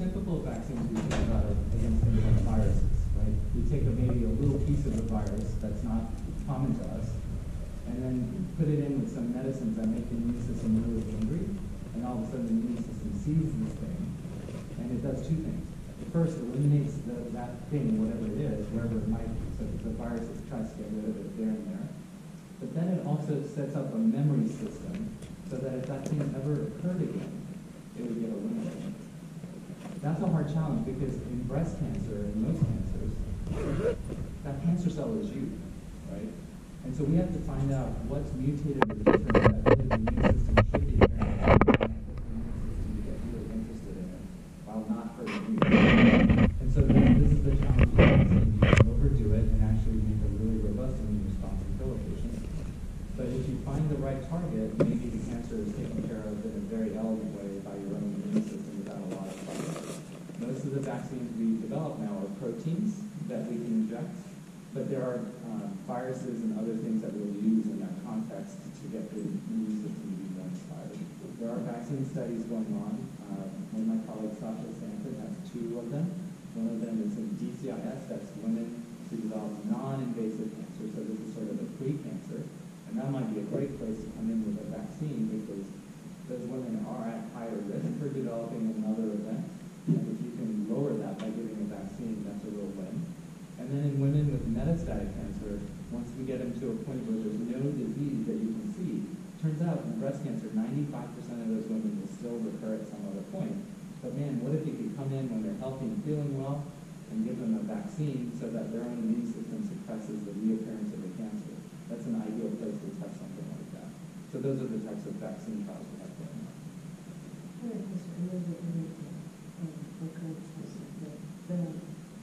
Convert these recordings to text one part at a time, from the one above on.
typical vaccines we think about against things like viruses, right? We take a, maybe a little piece of the virus that's not common to us, and then put it in with some medicines that make the immune system really angry, and all of a sudden the immune system sees this thing, and it does two things. First, eliminates the, that thing, whatever it is, wherever it might be. So the virus tries to get rid of it there and there. But then it also sets up a memory system so that if that thing ever occurred again, it would get eliminated. That's a hard challenge because in breast cancer and most cancers, that cancer cell is you, right? And so we have to find out what's mutated or different that really the immune system should be carrying out and get the immune system to get really interested in it while not hurting you. And so this, this is the challenge of vaccine. You can overdo it and actually make a really robust immune response in killer patients. But if you find the right target, maybe the cancer is taken care of in a very elegant way by your own immune system without a lot of trouble. Most of the vaccines we develop now are proteins that but there are uh, viruses and other things that we'll use in that context to get the immune system to be more inspired. There are vaccine studies going on. Uh, one of my colleagues, Sasha Stanton, has two of them. One of them is in DCIS, that's women who develop non-invasive cancer, so this is sort of a pre-cancer. And that might be a great place to come in with a vaccine because those women are at higher risk for developing another event. And if you can lower that by giving a vaccine, that's a real win. And then in women with metastatic cancer, once we get them to a point where there's no disease that you can see, turns out in breast cancer, 95% of those women will still recur at some other point. But man, what if you could come in when they're healthy and feeling well and give them a vaccine so that their own immune system suppresses the reappearance of the cancer? That's an ideal place to test something like that. So those are the types of vaccine trials we have going on. A a um, that the,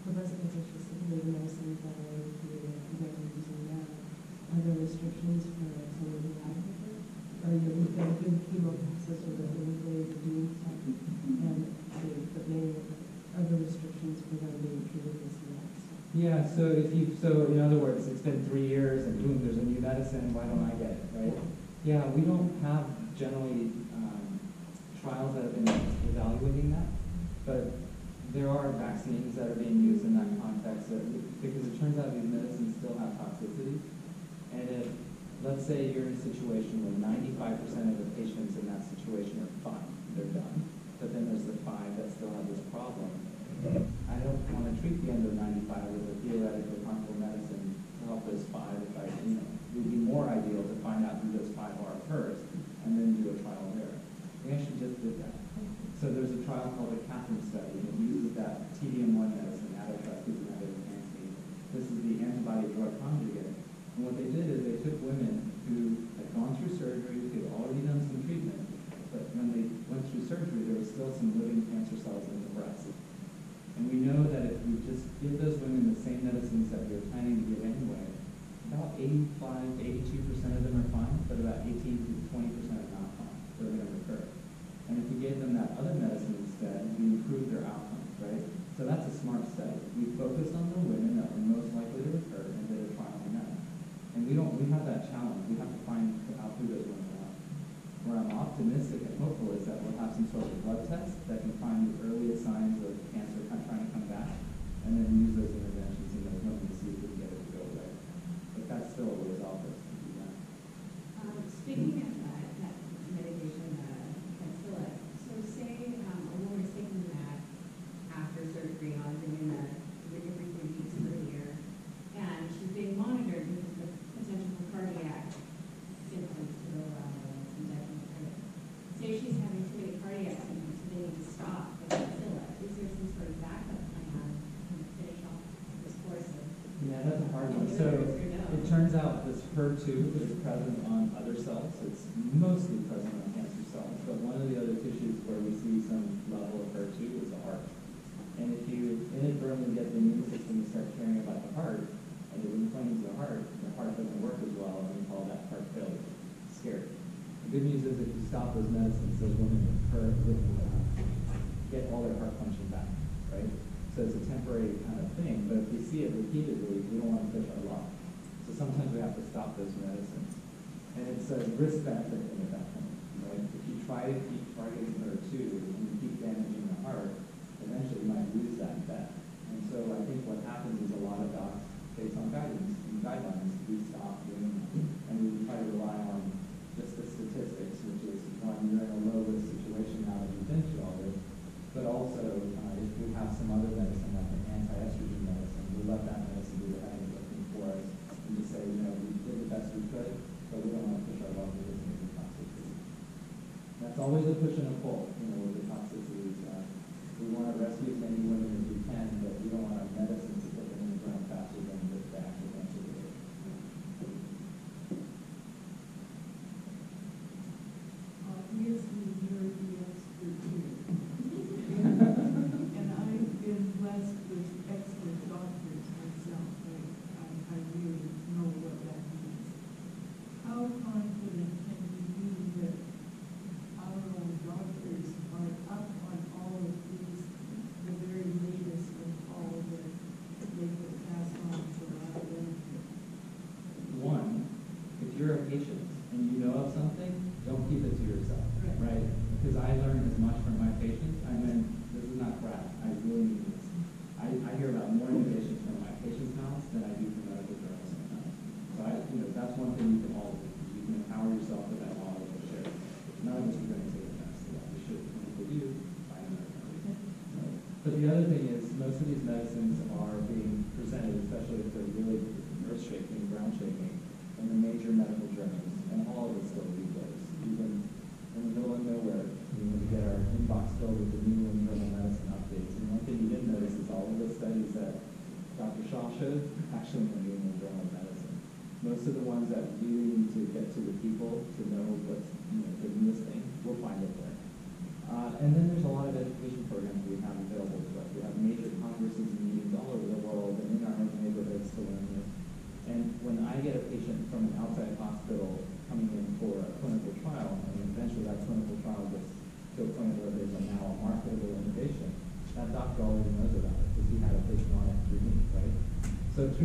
for breast cancer the medicines that are included, that we're using now, are there restrictions for someone who has cancer? Are you, can do the chemo process or the ways of doing stuff? And, the- maybe, are there restrictions for them being treated stuff? Yeah, so if you, so in other words, it's been three years and boom, there's a new medicine, why don't I get it, right? Yeah, we don't have generally um, trials that have been evaluating that, but there are vaccines that are being used in that context that, because it turns out these medicines still have toxicity. And if, let's say you're in a situation where ninety-five percent of the patients in that situation are fine, they're done, but then there's the five that still have this problem. I don't want to treat the under ninety-five with a theoretically harmful medicine to help those five if I, you know, it would be more ideal to find out who those five are first and then do a trial there. We actually just did that. So there's a trial called the KATHERINE study, and it uses that TDM1 medicine, ado-trastuzumab emtansine. This is the antibody drug conjugate. And what they did is they took women who had gone through surgery, who had already done some treatment, but when they went through surgery, there was still some living cancer cells in the breast. And we know that if we just give those women the same medicines that we were planning to give anyway, about 85, 82% of them are fine, but about 18 to 20% are not fine. They're going to recur. And if we gave them that other medicine instead, we improved their outcomes, right? So that's a smart study. We focused on the women that were most likely to recur and did a trial on them. And we don't, we have that challenge. We have to find out who those women are. Where I'm optimistic and hopeful is that we'll have some sort of blood test that can find the earliest signs of cancer kind of trying to come back, and then use those interventions in those women to see if we can get it to go away. But that's still a ways off us to do that. Um, Speaking of that, that medication, uh, Kadcyla, so say, um, a woman is taking that after surgery on the, uh, every three weeks for a year, and she's being monitored because of the potential for cardiac symptoms to go around with indefinite Say she's having too many cardiac symptoms, so they need to stop the Kadcyla. Is there some sort of backup plan to finish off this course of? Yeah, that's a hard one. So it turns out this HER2 is present on other cells. It's mostly present on cancer cells, but one of the other tissues where we see some level of HER2 is the heart. And if you inadvertently get the immune system to start caring about the heart, and it inflames the heart, the heart doesn't work as well, and we call that heart failure. Scary. The good news is if you stop those medicines, those women get all their heart function back, right? So it's a temporary kind of thing, but if we see it repeatedly, we don't want to push our luck. So sometimes we have to stop those medicines. And it's a risk benefit thing at that point, right? If you try to keep targeting HER2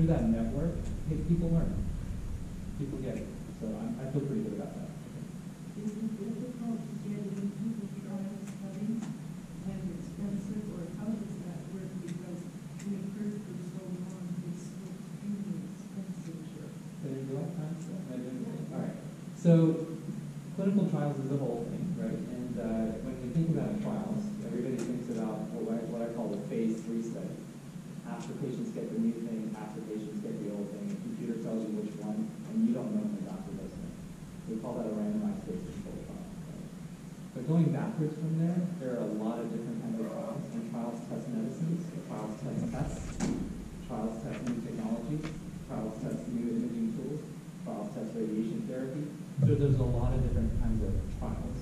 through that network, hey, people learn. People get it. So I, I feel pretty good about that. Is it difficult to get into the trial studies and expensive, or how that work? Because we've heard for so long it's so extremely expensive. Did do all time stuff? Am I doing okay? All right. So clinical trials is a whole thing, right? And uh, when you think about trials, everybody thinks about what I, what I call the phase three study. After patients get the new patients get the old thing, the computer tells you which one, and you don't know, and the doctor doesn't. We call that a randomized phase control trial. right? But going backwards from there, there are a lot of different kinds of trials, and trials test medicines, trials test tests, trials test new technologies, trials test new imaging tools, trials test radiation therapy. So there's a lot of different kinds of trials.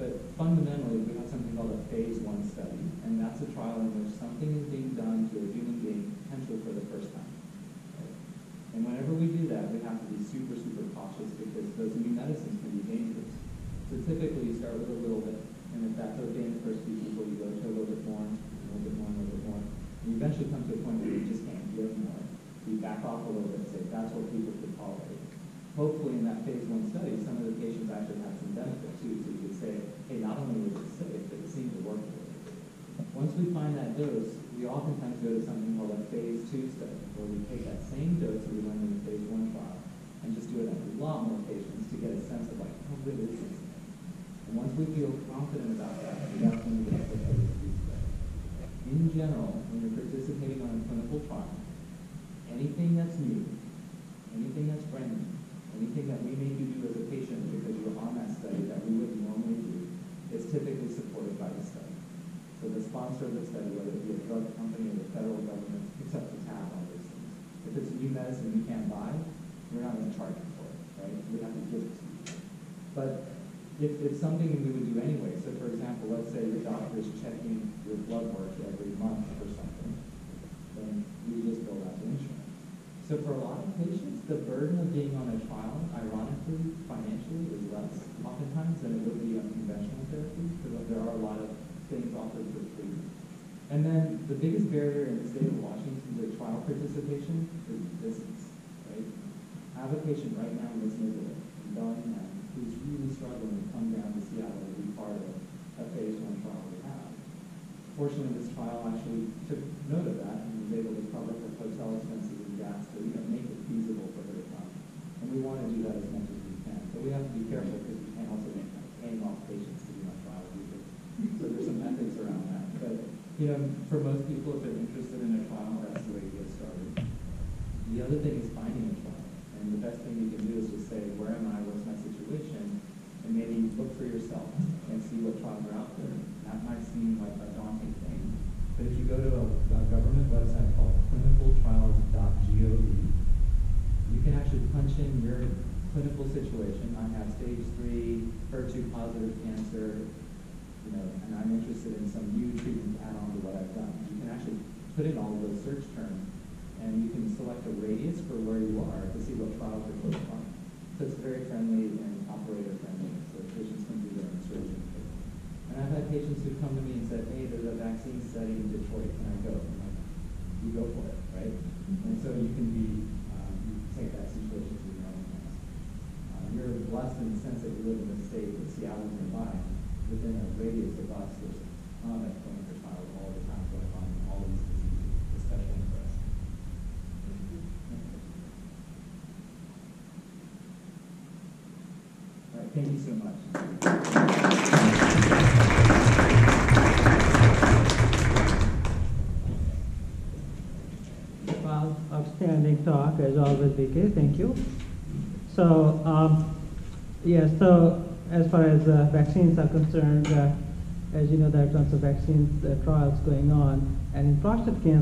But fundamentally, we have something called a phase one study, and that's a trial in which something is being done to a human being potentially for the first time. right? And whenever we do that, we have to be super, super cautious because those new medicines can be dangerous. So typically, you start with a little bit, and if that's okay in the first few people, you go to a little bit more, a little bit more, a little bit more. And you eventually come to a point where you just can't give more. So you back off a little bit and say, that's what people could tolerate. Hopefully, in that phase one study, some of the patients actually had some benefit too, so you could say, hey, not only was it safe, but it seemed to work for you. Once we find that dose, we oftentimes go to something called a phase two study, where we take that same dose that we learned in the phase one trial and just do it on a lot more patients to get a sense of like, how good is this thing? And once we feel confident about that, get three. In general, when you're participating on a clinical trial, anything that's new, anything that's brand new, anything that we make you do as a patient because you're on that study that we wouldn't normally do, is typically supported by the study. So the sponsor of the study, whether it be a drug company or the federal government, picks up the tab on those things. If it's a new medicine you can't buy, we're not going to charge you for it, right? We have to give it to you. But if it's something we would do anyway, so for example, let's say your doctor is checking your blood work every month or something, then you just bill that to insurance. So for a lot of patients, the burden of being on a trial, ironically, financially, is less oftentimes than it would be on conventional therapy, because there are a lot of things offered for free. And then the biggest barrier in the state of Washington to trial participation is distance, right? I have a patient right now in this neighborhood, in Bellingham, who's really struggling to come down to Seattle to be part of a phase one trial we have. fortunately, this trial actually took note of that and was able to cover her hotel expenses and gas to, you know, make it feasible for her to come. And we want to do that as much as we can, but we have to be careful because we can't also make paying off patients to be on trial either. So there's some ethics around that, but, you know, for most people, if they're interested in a trial, that's the way to get started. The other thing is finding a trial, and the best thing you can do is just say, where am I, what's my situation? And maybe look for yourself and see what trials are out there. That might seem like a daunting thing, but if you go to a, a government website called clinicaltrials.gov, you can actually punch in your clinical situation. I have stage three HER2 positive cancer, you know, and I'm interested in some new treatment to add on to what I've done. You can actually put in all those search terms, and you can select a radius for where you are to see what trials are close by. So it's very friendly and operator friendly, so patients can do their own searching. And I've had patients who come to me and said, hey, there's a vaccine study in Detroit, can I go? I'm like, you go for it, right? And so you can be, um, you can take that situation to your own hands. Uh, you're blessed in the sense that you live in a state with Seattle nearby. Within a radius of us, there's a ton of clinical trials all the time going on in all these diseases, especially in breast. All right, thank you so much. As always, VK, thank you. So, um, yes, so as far as uh, vaccines are concerned, uh, as you know, there are tons of vaccine uh, trials going on, and in prostate cancer,